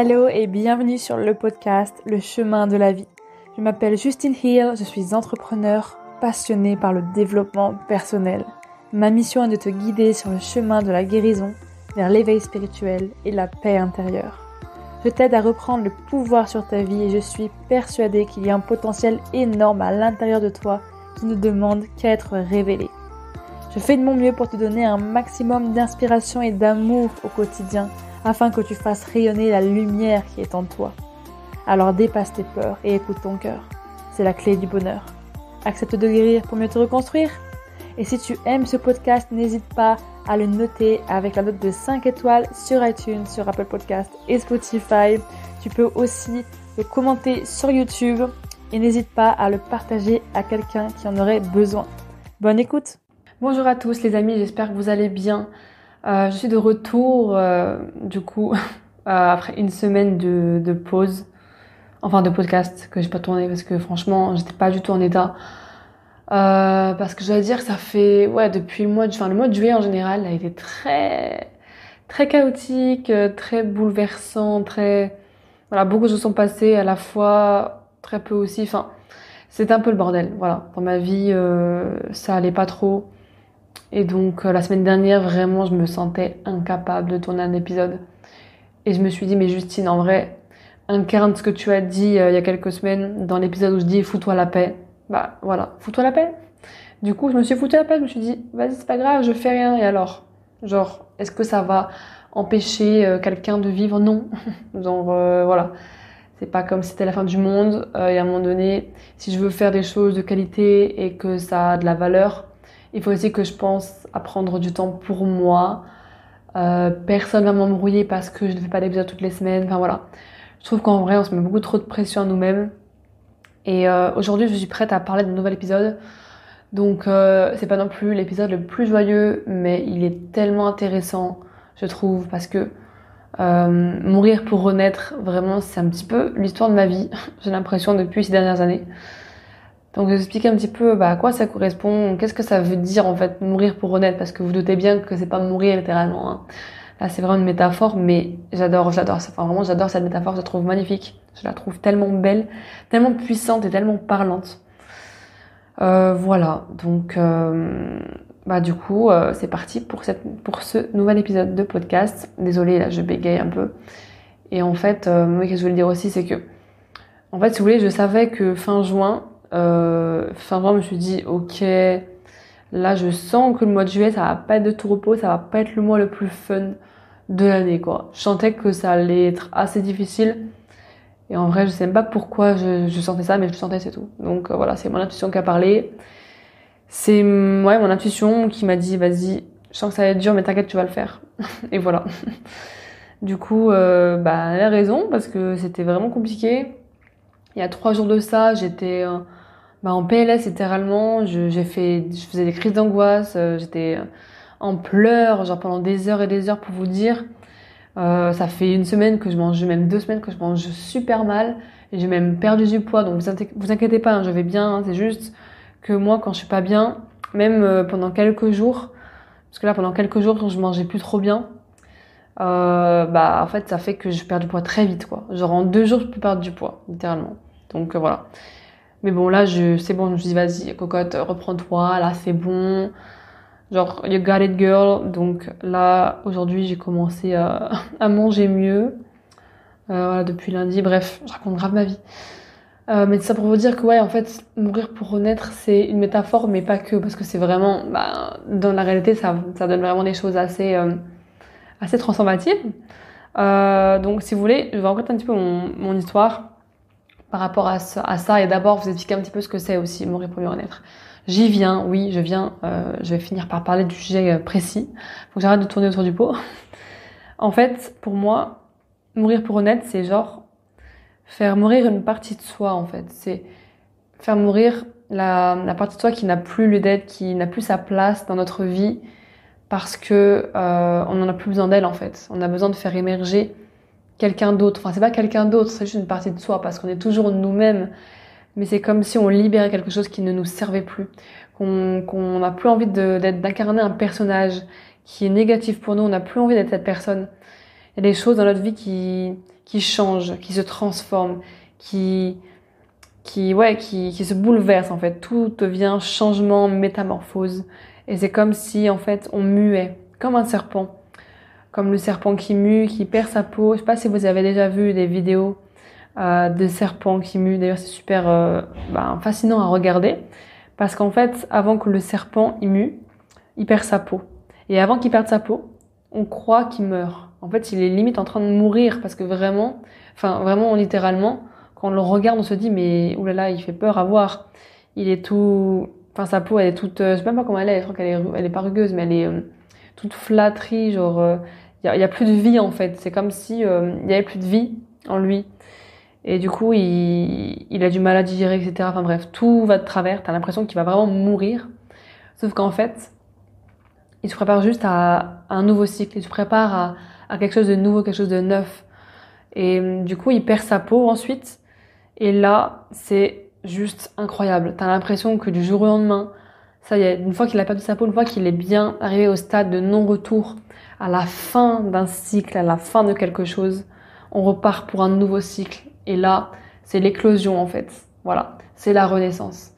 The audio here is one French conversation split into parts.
Hello et bienvenue sur le podcast Le chemin de la vie. Je m'appelle Justine Hill, je suis entrepreneur passionnée par le développement personnel. Ma mission est de te guider sur le chemin de la guérison vers l'éveil spirituel et la paix intérieure. Je t'aide à reprendre le pouvoir sur ta vie et je suis persuadée qu'il y a un potentiel énorme à l'intérieur de toi qui ne demande qu'à être révélé. Je fais de mon mieux pour te donner un maximum d'inspiration et d'amour au quotidien afin que tu fasses rayonner la lumière qui est en toi. Alors dépasse tes peurs et écoute ton cœur. C'est la clé du bonheur. Accepte de guérir pour mieux te reconstruire. Et si tu aimes ce podcast, n'hésite pas à le noter avec la note de 5 étoiles sur iTunes, sur Apple Podcast et Spotify. Tu peux aussi le commenter sur YouTube et n'hésite pas à le partager à quelqu'un qui en aurait besoin. Bonne écoute Bonjour à tous les amis, j'espère que vous allez bien. Euh, je suis de retour, euh, du coup, euh, après une semaine de, de, pause, enfin de podcast que j'ai pas tourné parce que franchement, j'étais pas du tout en état. parce que je dois dire que ça fait, ouais, depuis le mois de, enfin le mois de juillet en général, a été très, très chaotique, très bouleversant, très, voilà, beaucoup de choses sont passées à la fois, très peu aussi. Enfin, c'était un peu le bordel, voilà. Dans ma vie, ça allait pas trop. Et donc euh, la semaine dernière, vraiment, je me sentais incapable de tourner un épisode. Et je me suis dit, mais Justine, en vrai, incarne ce que tu as dit euh, il y a quelques semaines dans l'épisode où je dis fous-toi la paix. Bah voilà, fous-toi la paix. Du coup, je me suis foutu la paix, je me suis dit, vas-y, c'est pas grave, je fais rien. Et alors Genre, est-ce que ça va empêcher euh, quelqu'un de vivre? Non. Genre, voilà. C'est pas comme si c'était la fin du monde. et à un moment donné, si je veux faire des choses de qualité et que ça a de la valeur, il faut aussi que je pense à prendre du temps pour moi. Euh, personne va m'embrouiller parce que je ne fais pas d'épisode toutes les semaines. Enfin voilà. Je trouve qu'en vrai, on se met beaucoup trop de pression à nous-mêmes. Et euh, aujourd'hui, je suis prête à parler d'un nouvel épisode. Donc, euh, c'est pas non plus l'épisode le plus joyeux, mais il est tellement intéressant, je trouve, parce que euh, mourir pour renaître, vraiment, c'est un petit peu l'histoire de ma vie. J'ai l'impression depuis ces dernières années. Donc, je vais expliquer un petit peu bah, à quoi ça correspond, qu'est-ce que ça veut dire en fait mourir pour renaître, parce que vous doutez bien que c'est pas mourir littéralement. Hein. Là, c'est vraiment une métaphore, mais j'adore, j'adore. Enfin, vraiment, j'adore cette métaphore. Je la trouve magnifique. Je la trouve tellement belle, tellement puissante et tellement parlante. Euh, voilà. Donc, euh, bah du coup, euh, c'est parti pour cette, pour ce nouvel épisode de podcast. Désolée, là, je bégaye un peu. Et en fait, moi, ce que je voulais dire aussi, c'est que, en fait, si vous voulez, je savais que fin juin, euh, fin je me suis dit, ok, là, je sens que le mois de juillet, ça va pas être de tout repos, ça va pas être le mois le plus fun de l'année, quoi. Je sentais que ça allait être assez difficile. Et en vrai, je sais même pas pourquoi je, je sentais ça, mais je sentais, c'est tout. Donc euh, voilà, c'est mon intuition qui a parlé. C'est ouais, mon intuition qui m'a dit, vas-y, je sens que ça va être dur, mais t'inquiète, tu vas le faire. Et voilà. du coup, euh, bah, elle a raison, parce que c'était vraiment compliqué. Il y a trois jours de ça, j'étais bah, en PLS littéralement. J'ai fait, je faisais des crises d'angoisse. Euh, j'étais en pleurs, genre pendant des heures et des heures pour vous dire. Euh, ça fait une semaine que je mange, même deux semaines que je mange super mal. Et j'ai même perdu du poids. Donc vous, inquiétez pas, hein, je vais bien. Hein, c'est juste que moi, quand je suis pas bien, même euh, pendant quelques jours, parce que là, pendant quelques jours, je mangeais plus trop bien. Euh, bah, en fait, ça fait que je perds du poids très vite, quoi. Genre en deux jours, je peux perdre du poids, littéralement. Donc euh, voilà. Mais bon, là, je, c'est bon, je me suis dit, vas-y, cocotte, reprends-toi, là, c'est bon. Genre, you got it, girl. Donc là, aujourd'hui, j'ai commencé à, à, manger mieux. Euh, voilà, depuis lundi. Bref, je raconte grave ma vie. Euh, mais ça pour vous dire que, ouais, en fait, mourir pour renaître, c'est une métaphore, mais pas que, parce que c'est vraiment, bah, dans la réalité, ça, ça donne vraiment des choses assez, euh, assez transformatives. Euh, donc, si vous voulez, je vais raconter un petit peu mon, mon histoire par rapport à ça, et d'abord vous expliquer un petit peu ce que c'est aussi mourir pour mieux renaître. J'y viens, oui, je viens, euh, je vais finir par parler du sujet euh, précis. Faut que j'arrête de tourner autour du pot. en fait, pour moi, mourir pour renaître, c'est genre faire mourir une partie de soi, en fait. C'est faire mourir la, la, partie de soi qui n'a plus lieu d'être, qui n'a plus sa place dans notre vie, parce que euh, on n'en a plus besoin d'elle, en fait. On a besoin de faire émerger quelqu'un d'autre. Enfin, c'est pas quelqu'un d'autre, c'est juste une partie de soi parce qu'on est toujours nous-mêmes. Mais c'est comme si on libérait quelque chose qui ne nous servait plus, qu'on n'a plus envie d'incarner un personnage qui est négatif pour nous, on n'a plus envie d'être cette personne. il y a des choses dans notre vie qui, qui changent, qui se transforment, qui, qui, ouais, qui, qui se bouleversent en fait. Tout devient changement, métamorphose. Et c'est comme si en fait on muait, comme un serpent. Comme le serpent qui mue, qui perd sa peau. Je sais pas si vous avez déjà vu des vidéos euh, de serpents qui muent. D'ailleurs, c'est super euh, ben, fascinant à regarder. Parce qu'en fait, avant que le serpent il mue, il perd sa peau. Et avant qu'il perde sa peau, on croit qu'il meurt. En fait, il est limite en train de mourir parce que vraiment, enfin vraiment littéralement, quand on le regarde, on se dit mais oulala, il fait peur à voir. Il est tout, enfin sa peau, elle est toute, je sais même pas comment elle est. Je crois qu'elle est, elle est pas rugueuse, mais elle est euh, toute flatterie, genre il y, a, plus de vie en fait. C'est comme si il y avait plus de vie en lui. Et du coup, il, il, a du mal à digérer, etc. Enfin bref, tout va de travers. T'as l'impression qu'il va vraiment mourir. Sauf qu'en fait, il se prépare juste à, un nouveau cycle. Il se prépare à, à, quelque chose de nouveau, quelque chose de neuf. Et du coup, il perd sa peau ensuite. Et là, c'est juste incroyable. T'as l'impression que du jour au lendemain, ça y est, une fois qu'il a perdu sa peau, une fois qu'il est bien arrivé au stade de non-retour, à la fin d'un cycle, à la fin de quelque chose, on repart pour un nouveau cycle et là, c'est l'éclosion en fait. Voilà, c'est la renaissance.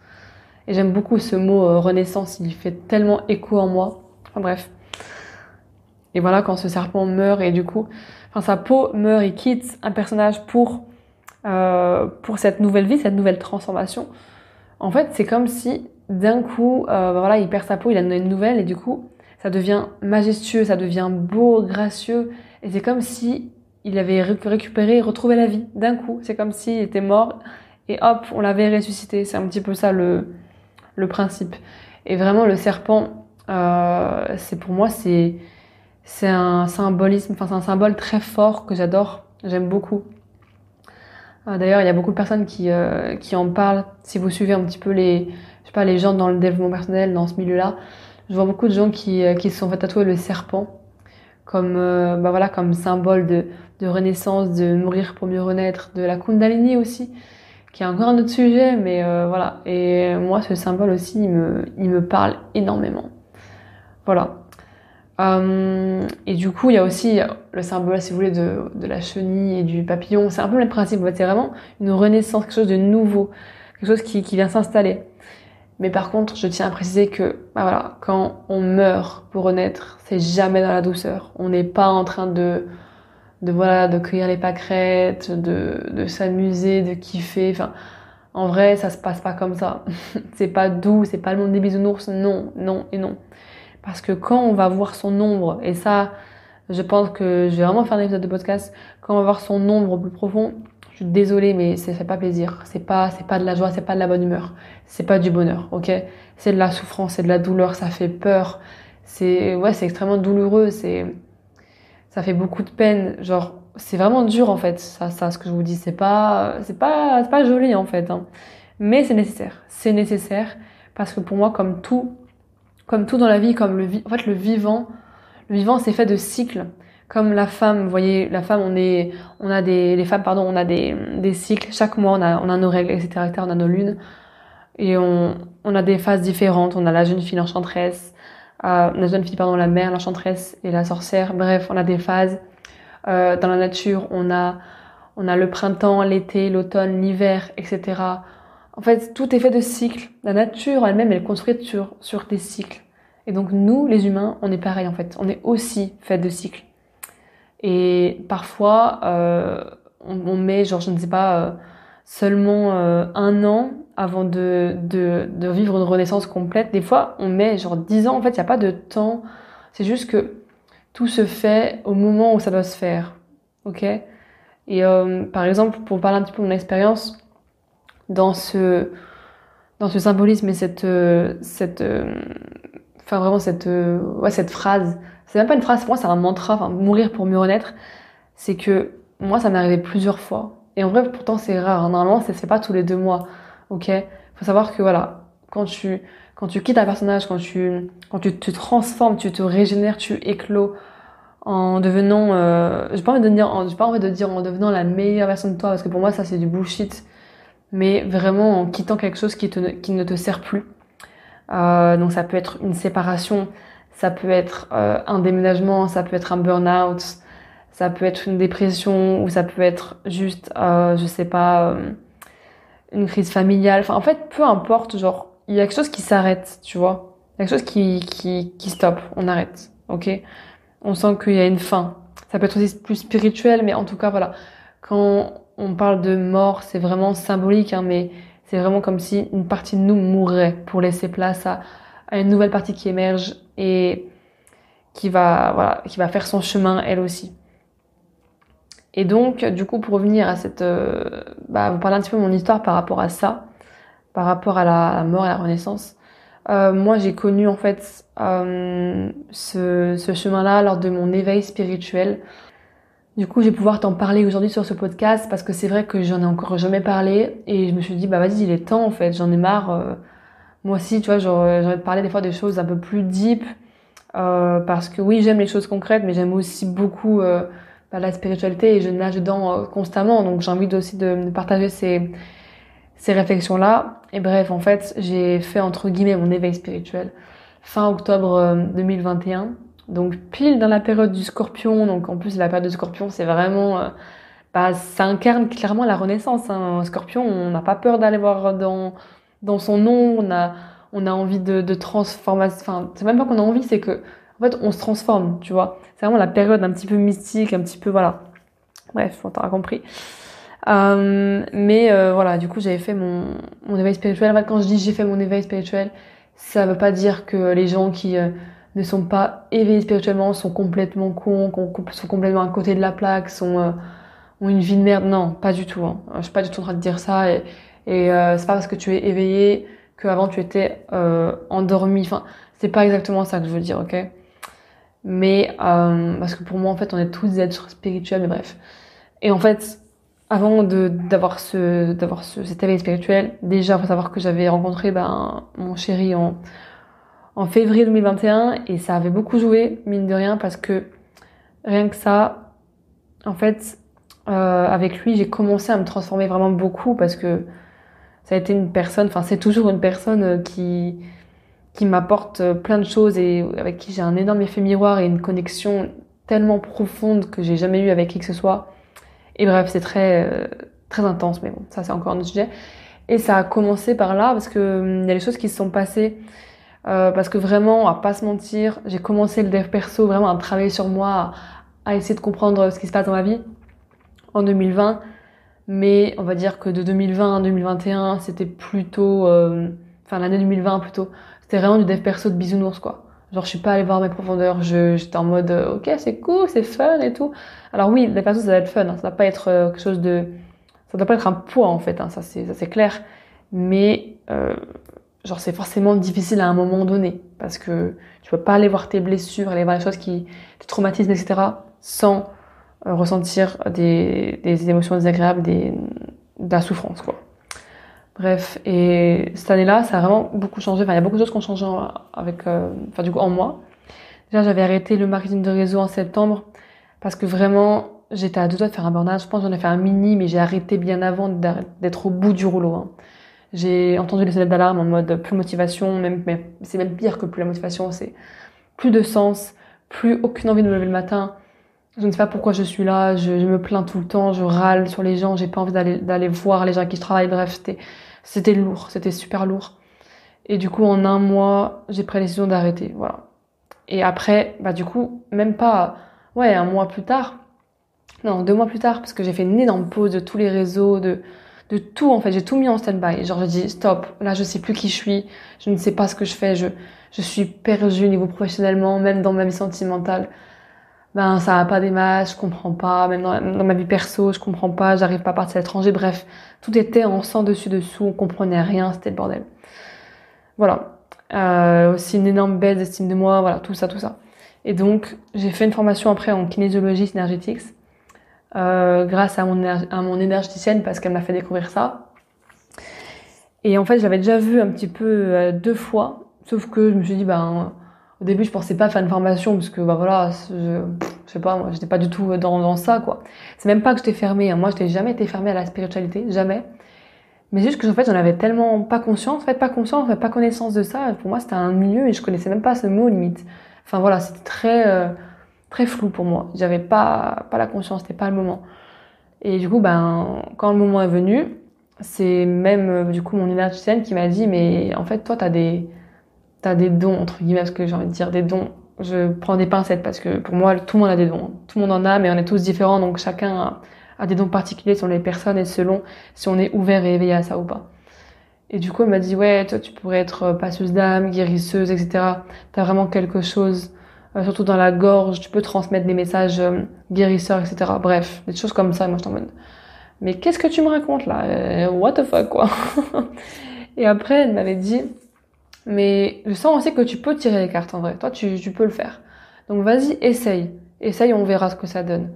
Et j'aime beaucoup ce mot euh, renaissance, il fait tellement écho en moi. Enfin bref. Et voilà, quand ce serpent meurt et du coup, enfin sa peau meurt, il quitte un personnage pour euh, pour cette nouvelle vie, cette nouvelle transformation. En fait, c'est comme si d'un coup, euh, voilà, il perd sa peau, il a une nouvelle et du coup, ça devient majestueux, ça devient beau, gracieux. Et c'est comme si il avait récupéré, retrouvé la vie d'un coup. C'est comme s'il était mort et hop, on l'avait ressuscité. C'est un petit peu ça le, le principe. Et vraiment, le serpent, euh, c'est pour moi, c'est c'est un symbolisme, enfin c'est un symbole très fort que j'adore. J'aime beaucoup. Euh, D'ailleurs, il y a beaucoup de personnes qui qui en parlent. Si vous suivez un petit peu les, sais pas, les gens dans le développement personnel, dans ce milieu-là, je vois beaucoup de gens qui euh, qui se sont fait tatouer le serpent comme euh, bah voilà comme symbole de de renaissance, de mourir pour mieux renaître, de la Kundalini aussi, qui est encore un autre sujet, mais euh, voilà. Et moi, ce symbole aussi, il me, il me parle énormément. Voilà. Euh, et du coup, il y a aussi le symbole, si vous voulez, de, de la chenille et du papillon. C'est un peu le même principe. C'est vraiment une renaissance, quelque chose de nouveau, quelque chose qui, qui vient s'installer. Mais par contre, je tiens à préciser que, bah voilà, quand on meurt pour renaître, c'est jamais dans la douceur. On n'est pas en train de de voilà de cueillir les pâquerettes, de, de s'amuser, de kiffer. Enfin, en vrai, ça se passe pas comme ça. c'est pas doux, c'est pas le monde des bisounours. Non, non et non. Parce que quand on va voir son ombre, et ça, je pense que je vais vraiment faire un épisode de podcast, quand on va voir son ombre au plus profond, suis désolée, mais ça fait pas plaisir. C'est pas, c'est pas de la joie, c'est pas de la bonne humeur. C'est pas du bonheur, ok? C'est de la souffrance, c'est de la douleur, ça fait peur. C'est, ouais, c'est extrêmement douloureux, c'est, ça fait beaucoup de peine. Genre, c'est vraiment dur en fait. Ça, ce que je vous dis, c'est pas, c'est pas, c'est pas joli en fait. Hein. Mais c'est nécessaire. C'est nécessaire parce que pour moi, comme tout, comme tout dans la vie, comme le, en fait, le vivant, le vivant, c'est fait de cycles. Comme la femme, vous voyez, la femme, on est, on a des, les femmes, pardon, on a des, des cycles. Chaque mois, on a, on a nos règles, etc., etc., on a nos lunes. Et on, on a des phases différentes. On a la jeune fille l'enchanteresse, euh, la jeune fille, pardon, la mère, l'enchanteresse et la sorcière. Bref, on a des phases. Euh, dans la nature, on a, on a le printemps, l'été, l'automne, l'hiver, etc. En fait, tout est fait de cycles. La nature elle-même, elle est construite sur, sur des cycles. Et donc nous, les humains, on est pareil en fait. On est aussi fait de cycles. Et parfois, euh, on, met, genre, je ne sais pas, euh, seulement euh, un an avant de, de, vivre une renaissance complète. Des fois, on met genre 10 ans. En fait, il n'y a pas de temps. C'est juste que tout se fait au moment où ça doit se faire. Ok? Et par exemple, pour parler un petit peu de mon expérience, dans ce, dans ce symbolisme et cette, cette, enfin vraiment cette, cette phrase, c'est même pas une phrase, pour moi c'est un mantra, enfin mourir pour mieux renaître, c'est que moi ça m'est arrivé plusieurs fois. Et en vrai, pourtant c'est rare. Normalement, ça se fait pas tous les deux mois ok? Faut savoir que voilà, quand tu quand tu quittes un personnage, quand tu quand tu te transformes, tu te régénères, tu éclos en devenant, euh, j'ai pas envie de dire, j'ai pas envie de dire en devenant la meilleure version de toi parce que pour moi ça c'est du bullshit, mais vraiment en quittant quelque chose qui te qui ne te sert plus. Euh, donc ça peut être une séparation, ça peut être euh, un déménagement, ça peut être un burn-out, ça peut être une dépression ou ça peut être juste, euh, je sais pas, euh, une crise familiale. Enfin, en fait, peu importe, genre, il y a quelque chose qui s'arrête, tu vois. Il y a quelque chose qui, qui, qui stoppe, on arrête, ok? On sent qu'il y a une fin. Ça peut être aussi plus spirituel, mais en tout cas, voilà. Quand on parle de mort, c'est vraiment symbolique, hein, mais c'est vraiment comme si une partie de nous mourrait pour laisser place à, à une nouvelle partie qui émerge et qui va, voilà, qui va faire son chemin elle aussi. Et donc, du coup, pour revenir à cette, euh, bah, vous parler un petit peu de mon histoire par rapport à ça, par rapport à la, mort et la renaissance. Euh, moi, j'ai connu en fait euh, ce, ce chemin-là lors de mon éveil spirituel. Du coup, je vais pouvoir t'en parler aujourd'hui sur ce podcast parce que c'est vrai que j'en ai encore jamais parlé et je me suis dit bah vas-y, il est temps en fait, j'en ai marre. Moi aussi, tu vois, de parler des fois des choses un peu plus deep euh, parce que oui, j'aime les choses concrètes, mais j'aime aussi beaucoup euh, bah, la spiritualité et je nage dedans euh, constamment. Donc j'ai envie aussi de, partager ces, ces réflexions-là. Et bref, en fait, j'ai fait entre guillemets mon éveil spirituel fin octobre 2021. Euh, donc pile dans la période du scorpion. Donc en plus la période du scorpion, c'est vraiment... Euh, bah, ça incarne clairement la renaissance. Hein. Scorpion, on n'a pas peur d'aller voir dans, dans son nom. On a, on a envie de, de transformer. Enfin, c'est même pas qu'on a envie, c'est que en fait, on se transforme, tu vois. C'est vraiment la période un petit peu mystique, un petit peu, voilà. Bref, on t'aura compris. Euh, mais euh, voilà, du coup, j'avais fait mon, mon éveil spirituel. En fait, quand je dis j'ai fait mon éveil spirituel, ça veut pas dire que les gens qui euh, ne sont pas éveillés spirituellement sont complètement cons, sont complètement à côté de la plaque, sont euh, ont une vie de merde. Non, pas du tout. Hein. Je suis pas du tout en train de dire ça. Et, et euh, c'est pas parce que tu es éveillé qu'avant tu étais endormi. Enfin, c'est pas exactement ça que je veux dire, ok? Mais euh, parce que pour moi en fait on est tous des êtres spirituels mais bref et en fait avant de d'avoir ce d'avoir ce, cet éveil spirituel déjà faut savoir que j'avais rencontré ben mon chéri en en février 2021 et ça avait beaucoup joué mine de rien parce que rien que ça en fait euh, avec lui j'ai commencé à me transformer vraiment beaucoup parce que ça a été une personne enfin c'est toujours une personne qui qui m'apporte euh, plein de choses et avec qui j'ai un énorme effet miroir et une connexion tellement profonde que j'ai jamais eu avec qui que ce soit. Et bref, c'est très euh, très intense, mais bon, ça c'est encore un autre sujet. Et ça a commencé par là parce que hum, il y a des choses qui se sont passées. Euh, parce que vraiment, à pas se mentir, j'ai commencé le dev perso vraiment à travailler sur moi, à, essayer de comprendre ce qui se passe dans ma vie en 2020. Mais on va dire que de 2020 à 2021, c'était plutôt, euh, enfin l'année 2020 plutôt, c'était vraiment du dev perso de bisounours, quoi. Genre, je suis pas allée voir mes profondeurs, j'étais en mode, euh, ok, c'est cool, c'est fun et tout. Alors oui, le dev perso, ça va être fun, hein. ça va pas être euh, quelque chose de, ça doit pas être un poids, en fait, hein, ça c'est, ça c'est clair. Mais, euh, genre, c'est forcément difficile à un moment donné, parce que tu peux pas aller voir tes blessures, aller voir les choses qui te traumatisent, etc., sans ressentir des, des émotions désagréables, des, de la souffrance, quoi. Bref, et cette année-là, ça a vraiment beaucoup changé. Enfin, il y a beaucoup de choses qui ont changé avec, euh, enfin, du coup, en moi. Déjà, j'avais arrêté le marketing de réseau en septembre parce que vraiment, j'étais à deux doigts de faire un burn-out. Je pense que j'en ai fait un mini, mais j'ai arrêté bien avant d'être au bout du rouleau. Hein. J'ai entendu les sonnets d'alarme en mode plus motivation, même, mais c'est même pire que plus la motivation, c'est plus de sens, plus aucune envie de me lever le matin. Je ne sais pas pourquoi je suis là, je, me plains tout le temps, je râle sur les gens, j'ai pas envie d'aller voir les gens qui je travaille. Bref, c'était lourd, c'était super lourd. Et du coup, en un mois, j'ai pris la décision d'arrêter. Voilà. Et après, bah du coup, même pas, ouais, un mois plus tard, non, deux mois plus tard, parce que j'ai fait une énorme pause de tous les réseaux, de, de tout, en fait, j'ai tout mis en stand-by. Genre, j'ai dit, stop, là, je sais plus qui je suis, je ne sais pas ce que je fais, je, je suis perdue niveau professionnellement, même dans ma vie sentimentale ben ça va pas des je comprends pas, même dans, ma vie perso, je comprends pas, j'arrive pas à partir à l'étranger, bref, tout était en sang dessus dessous, on comprenait rien, c'était le bordel. Voilà. Euh, aussi une énorme baisse d'estime de moi, voilà, tout ça, tout ça. Et donc, j'ai fait une formation après en kinésiologie synergetics, euh, grâce à mon, à énergéticienne parce qu'elle m'a fait découvrir ça. Et en fait, j'avais déjà vu un petit peu euh, deux fois, sauf que je me suis dit, ben, au début, je pensais pas faire une formation parce que, bah voilà, je, je sais pas, moi, j'étais pas du tout dans, ça, quoi. C'est même pas que j'étais fermée. Hein. Moi, je n'ai jamais été fermée à la spiritualité, jamais. Mais juste que, en fait, j'en avais tellement pas conscience, en fait, pas conscience, en fait, pas connaissance de ça. Pour moi, c'était un milieu et je connaissais même pas ce mot, limite. Enfin, voilà, c'était très, euh, très flou pour moi. J'avais pas, pas la conscience, c'était pas le moment. Et du coup, ben, quand le moment est venu, c'est même euh, du coup mon énergéticienne qui m'a dit mais en fait toi t'as des t'as des dons entre guillemets parce que j'ai envie de dire des dons je prends des pincettes parce que pour moi tout le monde a des dons. Tout le monde en a mais on est tous différents donc chacun a, des dons particuliers selon les personnes et selon si on est ouvert et éveillé à ça ou pas. Et du coup elle m'a dit ouais toi tu pourrais être passeuse d'âme guérisseuse etc t'as vraiment quelque chose euh, surtout dans la gorge tu peux transmettre des messages euh, guérisseurs etc bref des choses comme ça moi je t'en mode mais qu'est-ce que tu me racontes là? Euh, What the fuck quoi? Et après, elle m'avait dit, mais je sens aussi que tu peux tirer les cartes en vrai. Toi, tu, tu peux le faire. Donc vas-y, essaye. Essaye, on verra ce que ça donne.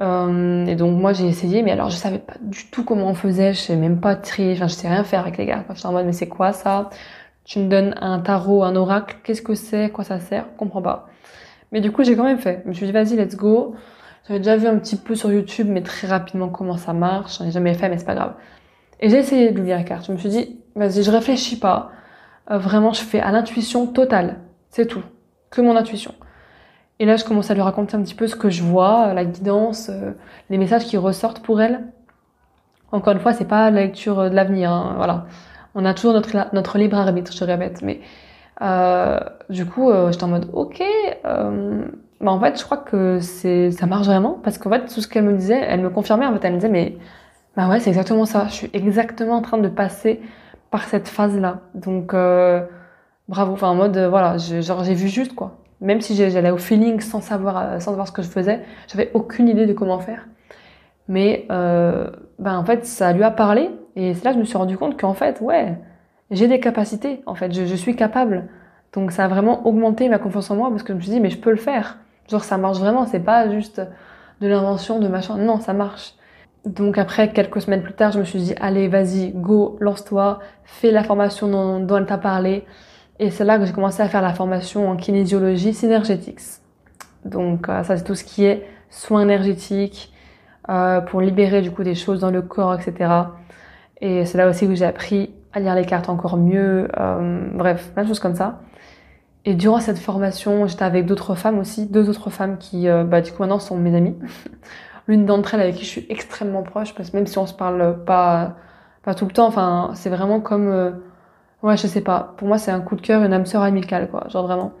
Euh, et donc moi j'ai essayé, mais alors je savais pas du tout comment on faisait, je sais même pas trier, enfin je sais rien faire avec les cartes. J'étais en mode mais c'est quoi ça? Tu me donnes un tarot, un oracle, qu'est-ce que c'est, quoi ça sert? Je comprends pas. Mais du coup j'ai quand même fait. Je me suis dit vas-y let's go. J'avais déjà vu un petit peu sur YouTube, mais très rapidement comment ça marche. J'en ai jamais fait, mais c'est pas grave. Et j'ai essayé de lire les cartes. Je me suis dit, vas-y, je réfléchis pas. Euh, vraiment, je fais à l'intuition totale. C'est tout. Que mon intuition. Et là, je commence à lui raconter un petit peu ce que je vois, la guidance, euh, les messages qui ressortent pour elle. Encore une fois, c'est pas la lecture de l'avenir. Hein, voilà. On a toujours notre, notre libre arbitre, je répète. Mais euh, du coup, euh, j'étais en mode, ok, euh, bah en fait, je crois que c'est ça marche vraiment parce qu'en fait, tout ce qu'elle me disait, elle me confirmait. En fait, elle me disait, mais bah ouais, c'est exactement ça. Je suis exactement en train de passer par cette phase-là. Donc euh, bravo. Enfin, en mode, voilà, genre j'ai vu juste quoi. Même si j'allais au feeling sans savoir, euh, sans savoir ce que je faisais, j'avais aucune idée de comment faire. Mais euh, ben en fait, ça lui a parlé et c'est là que je me suis rendu compte qu'en fait, ouais, j'ai des capacités. En fait, je, je suis capable. Donc ça a vraiment augmenté ma confiance en moi parce que je me suis dit mais je peux le faire. Genre ça marche vraiment, c'est pas juste de l'invention, de machin. Non, ça marche. Donc après, quelques semaines plus tard, je me suis dit, allez, vas-y, go, lance-toi, fais la formation dont, elle t'a parlé. Et c'est là que j'ai commencé à faire la formation en kinésiologie synergétique. Donc euh, ça, c'est tout ce qui est soins énergétiques, euh, pour libérer du coup des choses dans le corps, etc. Et c'est là aussi où j'ai appris à lire les cartes encore mieux, euh, bref, plein de choses comme ça. Et durant cette formation, j'étais avec d'autres femmes aussi, deux autres femmes qui, euh, bah, du coup, maintenant sont mes amies. L'une d'entre elles avec qui je suis extrêmement proche, parce que même si on se parle pas, pas tout le temps, enfin, c'est vraiment comme, euh, ouais, je sais pas. Pour moi, c'est un coup de cœur, une âme sœur amicale, quoi, genre vraiment.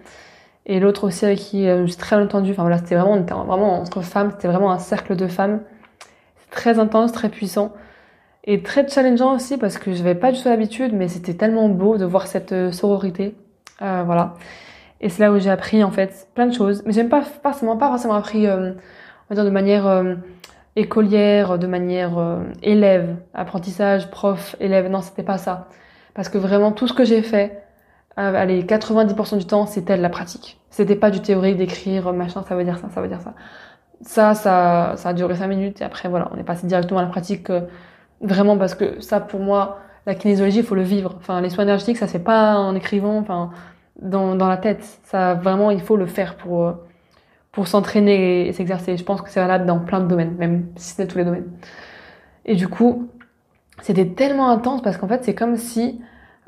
Et l'autre aussi avec qui euh, j'ai très entendu, enfin voilà, c'était vraiment, on était vraiment entre femmes, c'était vraiment un cercle de femmes. Très intense, très puissant. Et très challengeant aussi parce que je n'avais pas du tout l'habitude, mais c'était tellement beau de voir cette sororité. Euh, voilà. Et c'est là où j'ai appris en fait plein de choses. Mais j'aime pas forcément pas forcément appris, euh, on va dire de manière euh, écolière, de manière élève, apprentissage, prof, élève. Non, c'était pas ça. Parce que vraiment tout ce que j'ai fait, allez, 90% du temps, c'était de la pratique. C'était pas du théorique d'écrire machin, ça veut dire ça, ça veut dire ça. Ça, ça, ça a duré 5 minutes et après voilà, on est passé directement à la pratique. vraiment parce que ça, pour moi, la kinésiologie, il faut le vivre. Enfin, les soins énergétiques, ça se fait pas en écrivant, enfin, dans, dans la tête. Ça, vraiment, il faut le faire pour, pour s'entraîner et s'exercer. Je pense que c'est valable dans plein de domaines, même si c'est tous les domaines. Et du coup, c'était tellement intense parce qu'en fait, c'est comme si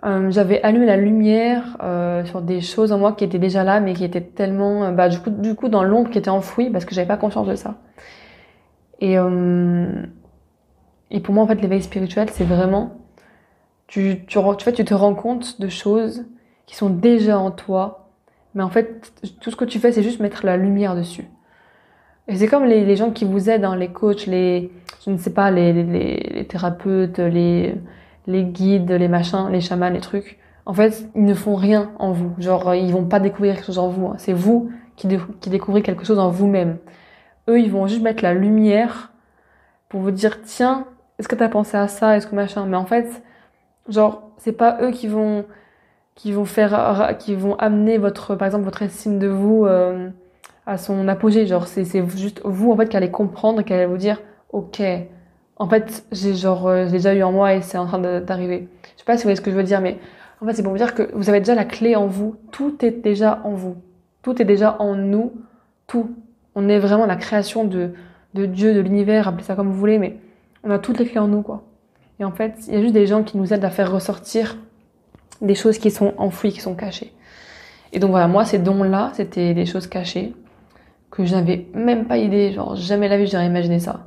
euh, j'avais allumé la lumière euh, sur des choses en moi qui étaient déjà là, mais qui étaient tellement, euh, bah, du coup, du coup, dans l'ombre qui était enfouie parce que j'avais pas conscience de ça. Et, euh, et pour moi, en fait, l'éveil spirituel, c'est vraiment tu, tu, tu, tu te rends compte de choses qui sont déjà en toi, mais en fait, tout ce que tu fais, c'est juste mettre la lumière dessus. Et c'est comme les, les, gens qui vous aident, hein, les coachs, les, je ne sais pas, les, les, thérapeutes, les, les guides, les machins, les chamans, les trucs. En fait, ils ne font rien en vous. Genre, ils vont pas découvrir quelque chose en vous. Hein. C'est vous qui, qui découvrez quelque chose en vous-même. Eux, ils vont juste mettre la lumière pour vous dire, tiens, est-ce que tu as pensé à ça, est-ce que machin. Mais en fait, Genre, c'est pas eux qui vont qui vont faire qui vont amener votre par exemple votre estime de vous euh, à son apogée. Genre c'est c'est juste vous en fait qui allez comprendre qui allez vous dire OK en fait j'ai genre euh, j'ai déjà eu en moi et c'est en train d'arriver. Je sais pas si vous voyez ce que je veux dire mais en fait c'est pour vous dire que vous avez déjà la clé en vous. Tout est déjà en vous. Tout est déjà en nous. Tout. On est vraiment la création de de Dieu de l'univers appelez ça comme vous voulez mais on a toutes les clés en nous quoi. Et en fait, il y a juste des gens qui nous aident à faire ressortir des choses qui sont enfouies, qui sont cachées. Et donc voilà, moi, ces dons-là, c'était des choses cachées. que je n'avais même pas idée, genre jamais la vie j'aurais imaginé ça.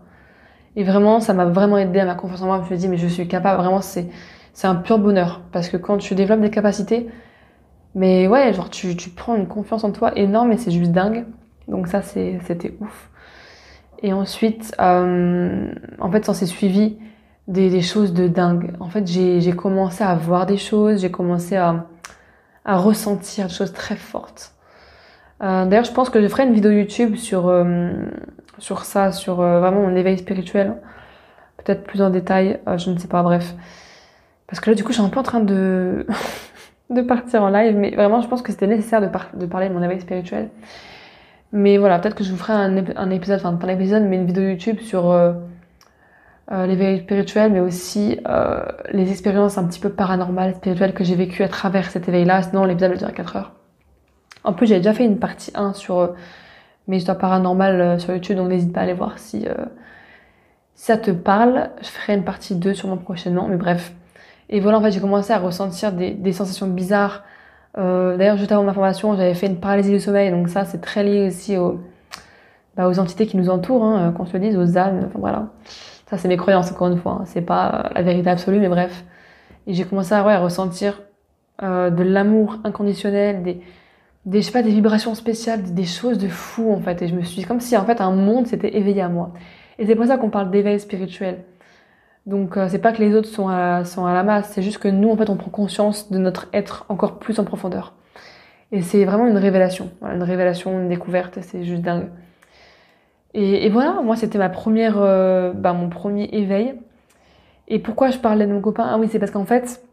Et vraiment, ça m'a vraiment aidé à ma confiance en moi. Je me suis dit, mais je suis capable, vraiment, c'est, c'est un pur bonheur. Parce que quand tu développes des capacités, mais ouais, genre tu, tu prends une confiance en toi énorme et c'est juste dingue. Donc ça, c'est, c'était ouf. Et ensuite, euh, en fait, ça s'est suivi des, des, choses de dingue. En fait, j'ai, commencé à voir des choses, j'ai commencé à, à ressentir des choses très fortes. Euh, d'ailleurs, je pense que je ferai une vidéo YouTube sur, euh, sur ça, sur euh, vraiment mon éveil spirituel. Peut-être plus en détail, euh, je ne sais pas, bref. Parce que là, du coup, je suis un peu en train de, de partir en live, mais vraiment, je pense que c'était nécessaire de, par de parler de mon éveil spirituel. Mais voilà, peut-être que je vous ferai un, un épisode, enfin pas un épisode, mais une vidéo YouTube sur euh, l'éveil spirituel, mais aussi euh, les expériences un petit peu paranormales, spirituelles que j'ai vécues à travers cet éveil-là. Sinon, l'épisode va durer 4 heures. En plus, j'ai déjà fait une partie 1 sur euh, mes histoires paranormales euh, sur YouTube, donc n'hésite pas à aller voir si, euh, ça te parle. Je ferai une partie 2 sûrement prochainement, mais bref. Et voilà, en fait, j'ai commencé à ressentir des, des sensations bizarres. D'ailleurs, juste avant ma formation, j'avais fait une paralysie du sommeil, donc ça, c'est très lié aussi aux, bah, aux entités qui nous entourent, hein, qu'on se le dise, aux âmes, enfin voilà. Ça, c'est mes croyances, encore une fois. Hein. C'est pas la vérité absolue, mais bref. Et j'ai commencé à, ressentir euh, de l'amour inconditionnel, des, des, je sais pas, des vibrations spéciales, des, choses de fou, en fait. Et je me suis dit, comme si, en fait, un monde s'était éveillé à moi. Et c'est pour ça qu'on parle d'éveil spirituel. Donc, euh, c'est pas que les autres sont à, la masse, c'est juste que nous, en fait, on prend conscience de notre être encore plus en profondeur. Et c'est vraiment une révélation. Une révélation, une découverte, c'est juste dingue. Et, et, voilà, moi, c'était ma première, euh, bah, mon premier éveil. Et pourquoi je parlais de mon copain? Ah oui, c'est parce qu'en fait,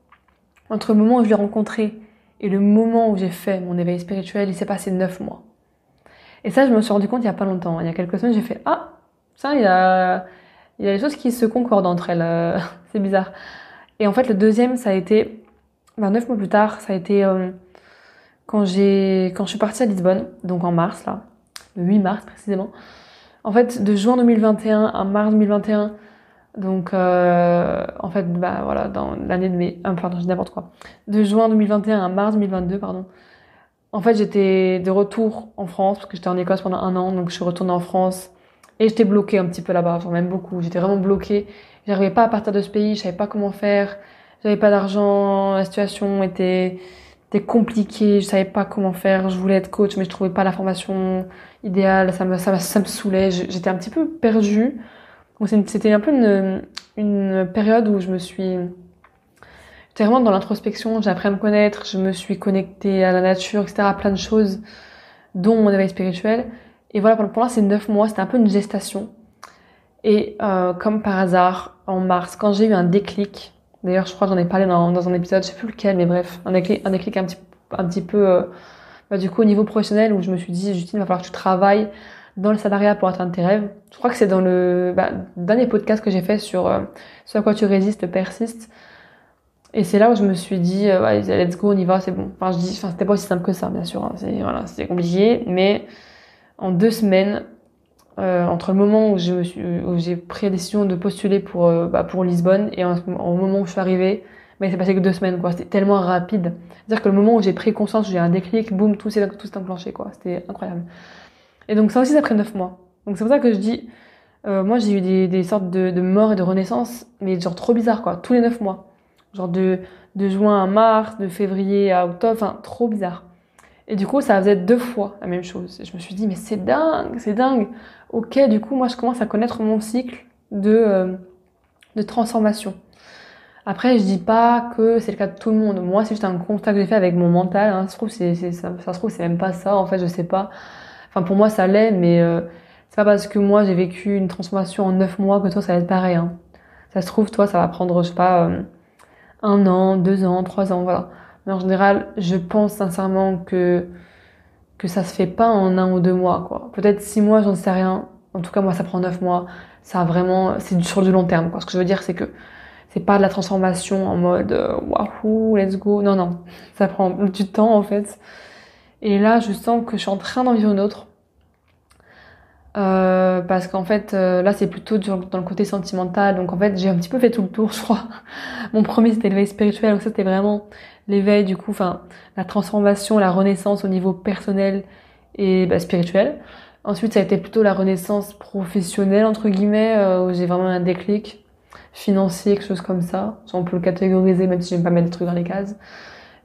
entre le moment où je l'ai rencontré et le moment où j'ai fait mon éveil spirituel, il s'est passé neuf mois. Et ça, je me suis rendu compte il y a pas longtemps. Il y a quelques semaines, j'ai fait Ah, ça, il y a, il y a des choses qui se concordent entre elles. c'est bizarre. Et en fait, le deuxième, ça a été, bah, neuf mois plus tard, ça a été euh, quand j'ai, quand je suis partie à Lisbonne, donc en mars, là, le 8 mars précisément. En fait, de juin 2021 à mars 2021, donc euh, en fait, bah voilà, dans l'année de mes, ah, pardon, je n'importe quoi. De juin 2021 à mars 2022, pardon. En fait, j'étais de retour en France parce que j'étais en Écosse pendant un an, donc je suis retournée en France et j'étais bloquée un petit peu là-bas, enfin même beaucoup. J'étais vraiment bloquée. J'arrivais pas à partir de ce pays, je savais pas comment faire. J'avais pas d'argent, la situation était, était compliquée, je savais pas comment faire. Je voulais être coach, mais je trouvais pas la formation idéale. Ça me, ça, ça me saoulait. J'étais un petit peu perdue. C'était un peu une, période où je me suis J'étais vraiment dans l'introspection, j'ai appris à me connaître, je me suis connectée à la nature, etc., à plein de choses, dont mon éveil spirituel. Et voilà, pour moi, c'est neuf mois, c'était un peu une gestation. Et euh, comme par hasard, en mars, quand j'ai eu un déclic, d'ailleurs, je crois que j'en ai parlé dans, dans, un épisode, je sais plus lequel, mais bref, un déclic, un, déclic un, petit, un petit peu, euh, bah, du coup, au niveau professionnel, où je me suis dit, Justine, il va falloir que tu travailles dans le salariat pour atteindre tes rêves. Je crois que c'est dans le bah, dernier podcast que j'ai fait sur euh, ce à quoi tu résistes, persiste. Et c'est là où je me suis dit, euh, ouais, let's go, on y va, c'est bon. Enfin, je dis, enfin, c'était pas aussi simple que ça, bien sûr. Hein. C'est, voilà, c'était compliqué, mais en deux semaines, euh, entre le moment où je me suis, où j'ai pris la décision de postuler pour, euh, bah, pour Lisbonne et au moment où je suis arrivée, mais c'est passé que deux semaines, quoi. C'était tellement rapide. C'est-à-dire que le moment où j'ai pris conscience, j'ai un déclic, boum, tout s'est, tout s'est enclenché, quoi. C'était incroyable. Et donc ça aussi, ça a pris neuf mois. Donc c'est pour ça que je dis, euh, moi j'ai eu des, des sortes de, de morts et de renaissance, mais genre trop bizarre, quoi. Tous les neuf mois. Genre de, de juin à mars, de février à octobre, enfin trop bizarre. Et du coup, ça faisait deux fois la même chose. Et je me suis dit, mais c'est dingue, c'est dingue. Ok, du coup, moi, je commence à connaître mon cycle de, euh, de transformation. Après, je dis pas que c'est le cas de tout le monde. Moi, c'est juste un constat que j'ai fait avec mon mental. Hein. Ça se trouve, c'est, ça, ça se trouve, c'est même pas ça. En fait, je sais pas. Enfin, pour moi, ça l'est, mais euh, c'est pas parce que moi, j'ai vécu une transformation en neuf mois que toi, ça va être pareil. Hein. Ça se trouve, toi, ça va prendre, je sais pas, euh, un an, deux ans, trois ans, voilà. Mais en général, je pense sincèrement que que ça se fait pas en un ou deux mois, quoi. Peut-être six mois, j'en sais rien. En tout cas, moi, ça prend neuf mois. Ça a vraiment, c'est sur du long terme, quoi. Ce que je veux dire, c'est que c'est pas de la transformation en mode euh, wahoo, let's go. Non, non. Ça prend du temps, en fait. Et là, je sens que je suis en train d'en vivre une autre. Euh, parce qu'en fait, euh, là, c'est plutôt dans le côté sentimental. Donc, en fait, j'ai un petit peu fait tout le tour, je crois. Mon premier, c'était l'éveil spirituel. Donc, ça, c'était vraiment l'éveil, du coup, enfin, la transformation, la renaissance au niveau personnel et bah, spirituel. Ensuite, ça a été plutôt la renaissance professionnelle, entre guillemets, où j'ai vraiment un déclic financier, quelque chose comme ça. On peut le catégoriser, même si j'aime pas mettre des trucs dans les cases.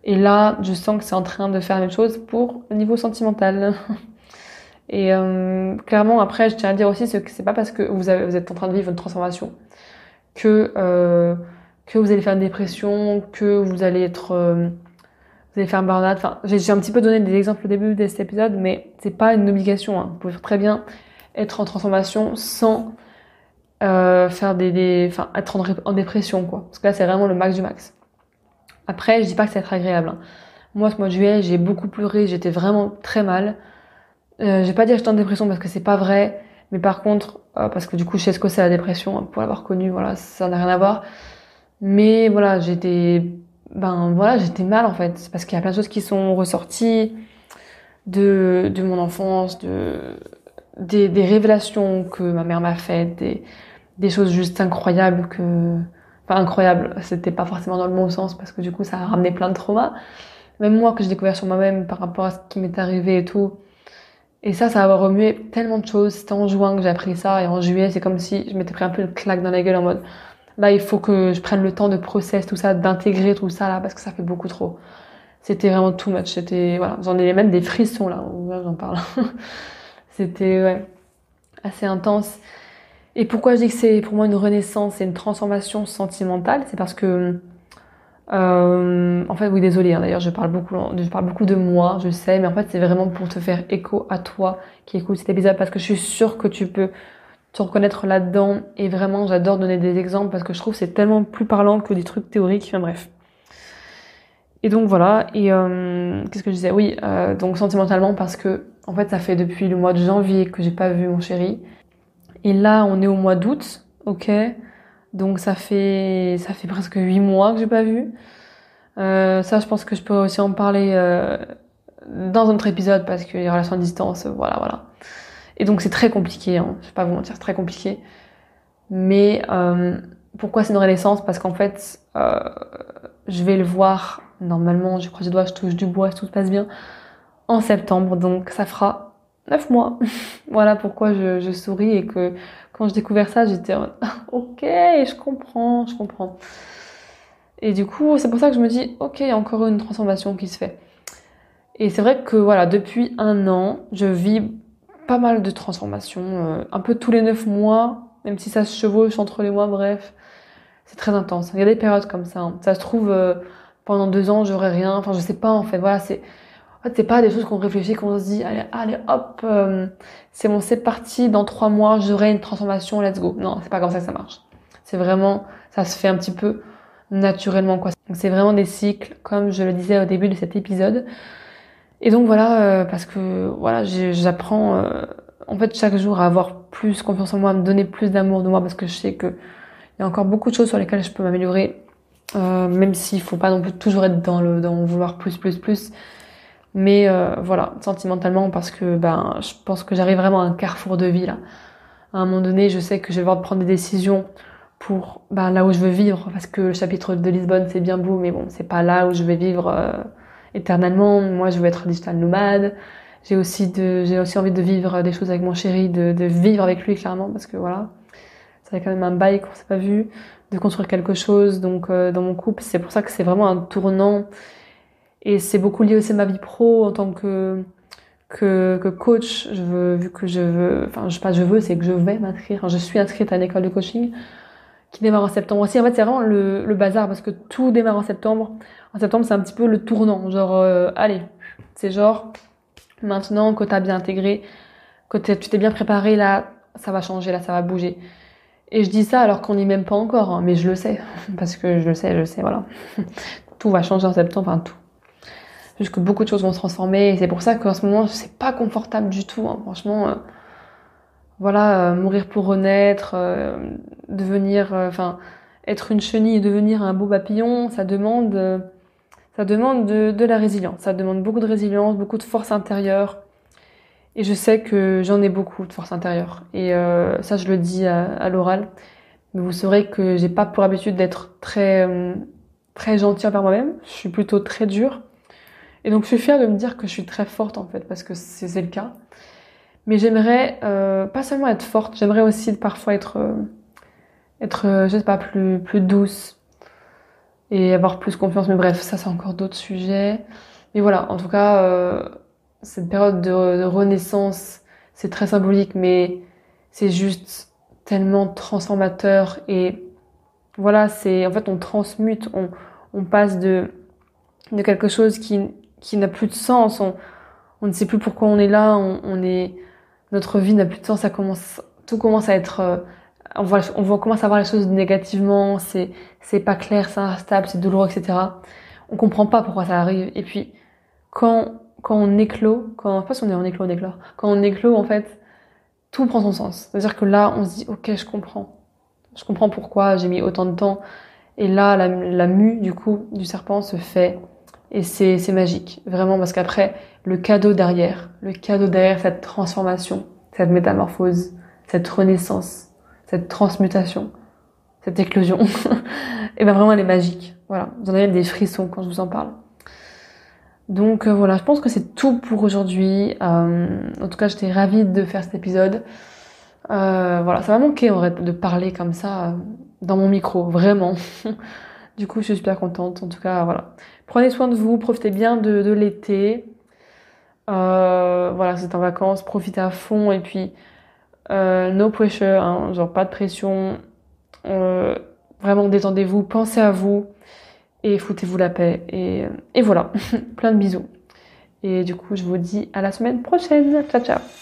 Et là, je sens que c'est en train de faire la même chose pour le niveau sentimental. Et euh, clairement, après, je tiens à dire aussi que c'est pas parce que vous, êtes en train de vivre une transformation que euh, que vous allez faire une dépression, que vous allez être euh, vous allez faire un burn-out. Enfin, j'ai un petit peu donné des exemples au début de cet épisode, mais c'est pas une obligation. Hein. Vous pouvez très bien être en transformation sans euh, faire des, des, enfin, être en, dépression, quoi. Parce que là, c'est vraiment le max du max. Après, je dis pas que c'est être agréable. Hein. Moi, ce mois de juillet, j'ai beaucoup pleuré, j'étais vraiment très mal. Euh, j'ai pas dit que j'étais en dépression parce que c'est pas vrai, mais par contre, euh, parce que du coup, je sais ce que c'est la dépression, hein, pour l'avoir connu, voilà, ça n'a rien à voir. Mais voilà, j'étais, ben voilà, j'étais mal en fait, parce qu'il y a plein de choses qui sont ressorties de, de mon enfance, de, des, des révélations que ma mère m'a faites, des, des choses juste incroyables que, enfin incroyables, c'était pas forcément dans le bon sens parce que du coup ça a ramené plein de traumas. Même moi que j'ai découvert sur moi-même par rapport à ce qui m'est arrivé et tout. Et ça, ça a remué tellement de choses. C'était en juin que j'ai appris ça et en juillet, c'est comme si je m'étais pris un peu une claque dans la gueule en mode, là il faut que je prenne le temps de process tout ça, d'intégrer tout ça là parce que ça fait beaucoup trop. C'était vraiment too much. C'était voilà, j'en ai même des frissons là j'en parle. C'était ouais, assez intense. Et pourquoi je dis que c'est pour moi une renaissance et une transformation sentimentale, c'est parce que euh, en fait, oui, désolé. Hein, d'ailleurs, je parle beaucoup, je parle beaucoup de moi, je sais, mais en fait, c'est vraiment pour te faire écho à toi qui écoute cet épisode, parce que je suis sûre que tu peux te reconnaître là-dedans. Et vraiment, j'adore donner des exemples parce que je trouve que c'est tellement plus parlant que des trucs théoriques. Enfin bref. Et donc voilà. Et euh, qu'est-ce que je disais? Oui, euh, donc sentimentalement parce que en fait, ça fait depuis le mois de janvier que j'ai pas vu mon chéri. Et là, on est au mois d'août, ok. Donc ça fait ça fait presque huit mois que j'ai pas vu. Euh, ça, je pense que je peux aussi en parler euh, dans un autre épisode parce qu'il y a relation à distance, voilà, voilà. Et donc c'est très compliqué, hein, je vais pas vous mentir, c'est très compliqué. Mais euh, pourquoi c'est une renaissance? Parce qu'en fait, euh, je vais le voir normalement, je crois que je je touche du bois, tout se passe bien, en septembre. Donc ça fera neuf mois. voilà pourquoi je, souris et que quand je découvert ça, j'étais ok, je comprends, je comprends. Et du coup, c'est pour ça que je me dis ok, il y a encore une transformation qui se fait. Et c'est vrai que voilà, depuis un an, je vis pas mal de transformations, euh, un peu tous les neuf mois, même si ça se chevauche entre les mois, bref, c'est très intense. Il y a des périodes comme ça. Hein. Ça se trouve euh, pendant deux ans, j'aurai rien. Enfin, je sais pas en fait. Voilà, c'est en fait, c'est pas des choses qu'on réfléchit, qu'on se dit, allez, allez, hop, euh, c'est bon, c'est parti, dans trois mois, j'aurai une transformation, let's go. Non, c'est pas comme ça que ça marche. C'est vraiment, ça se fait un petit peu naturellement, quoi. Donc, c'est vraiment des cycles, comme je le disais au début de cet épisode. Et donc, voilà, euh, parce que, voilà, j'apprends, euh, en fait, chaque jour à avoir plus confiance en moi, à me donner plus d'amour de moi, parce que je sais que il y a encore beaucoup de choses sur lesquelles je peux m'améliorer, même s'il faut pas non plus toujours être dans le, dans vouloir plus, plus, plus mais euh, voilà, sentimentalement, parce que ben, je pense que j'arrive vraiment à un carrefour de vie là. À un moment donné, je sais que je vais devoir prendre des décisions pour ben, là où je veux vivre, parce que le chapitre de Lisbonne c'est bien beau, mais bon, c'est pas là où je vais vivre euh, éternellement. Moi, je veux être digital nomade. J'ai aussi de, j'ai aussi envie de vivre des choses avec mon chéri, de, de vivre avec lui clairement, parce que voilà, c'est quand même un bail qu'on s'est pas vu, de construire quelque chose. Donc euh, dans mon couple, c'est pour ça que c'est vraiment un tournant et c'est beaucoup lié aussi à ma vie pro en tant que, que, que coach. Je veux, vu que je veux, enfin, je pas je veux, c'est que je vais m'inscrire. je suis inscrite à une école de coaching qui démarre en septembre aussi. En fait, c'est vraiment le, le bazar parce que tout démarre en septembre. En septembre, c'est un petit peu le tournant. Genre, euh, allez, c'est genre, maintenant que t'as bien intégré, que tu t'es bien préparé, là, ça va changer, là, ça va bouger. Et je dis ça alors qu'on n'y même pas encore, hein, mais je le sais, parce que je le sais, je le sais, voilà. tout va changer en septembre, enfin tout que beaucoup de choses vont se transformer. C'est pour ça qu'en ce moment, c'est pas confortable du tout. Hein. Franchement, euh, voilà, euh, mourir pour renaître, euh, devenir, enfin, être une chenille et devenir un beau papillon, ça demande, ça demande de, la résilience. Ça demande beaucoup de résilience, beaucoup de force intérieure. Et je sais que j'en ai beaucoup de force intérieure. Et ça, je le dis à, l'oral. Mais vous saurez que j'ai pas pour habitude d'être très très gentille envers moi-même. Je suis plutôt très dure. Et donc je suis fière de me dire que je suis très forte en fait, parce que c'est le cas. Mais j'aimerais euh, pas seulement être forte, j'aimerais aussi parfois être, euh, être, euh, je sais pas, plus, plus douce et avoir plus confiance. Mais bref, ça c'est encore d'autres sujets. Mais voilà, en tout cas, euh, cette période de, de renaissance, c'est très symbolique, mais c'est juste tellement transformateur et voilà, c'est en fait on transmute, on, on passe de de quelque chose qui qui n'a plus de sens, on, on ne sait plus pourquoi on est là, on, est notre vie n'a plus de sens, ça commence tout commence à être euh, on voit on voit commence à voir les choses négativement, c'est c'est pas clair, c'est instable, c'est douloureux, etc. On comprend pas pourquoi ça arrive et puis quand quand on éclot, quand, en fait, on est en éclos, on éclore. Quand on éclot, en fait, tout prend son sens. C'est-à-dire que là, on se dit, ok, je comprends. Je comprends pourquoi j'ai mis autant de temps. Et là, la, la mue, du coup, du serpent se fait. Et c'est, c'est magique. Vraiment, parce qu'après, le cadeau derrière, le cadeau derrière cette transformation, cette métamorphose, cette renaissance, cette transmutation, cette éclosion, et ben vraiment, elle est magique. Voilà. Vous en avez des frissons quand je vous en parle. Donc euh, voilà, je pense que c'est tout pour aujourd'hui. Euh, en tout cas, j'étais ravie de faire cet épisode. Euh, voilà, ça m'a manqué en vrai de parler comme ça euh, dans mon micro, vraiment. du coup, je suis super contente. En tout cas, voilà. Prenez soin de vous, profitez bien de, l'été. Euh, voilà, c'est en vacances, profitez à fond et puis no pressure, hein, genre pas de pression. vraiment détendez-vous, pensez à vous et foutez-vous la paix. Et, et voilà, plein de bisous. Et du coup, je vous dis à la semaine prochaine. Ciao, ciao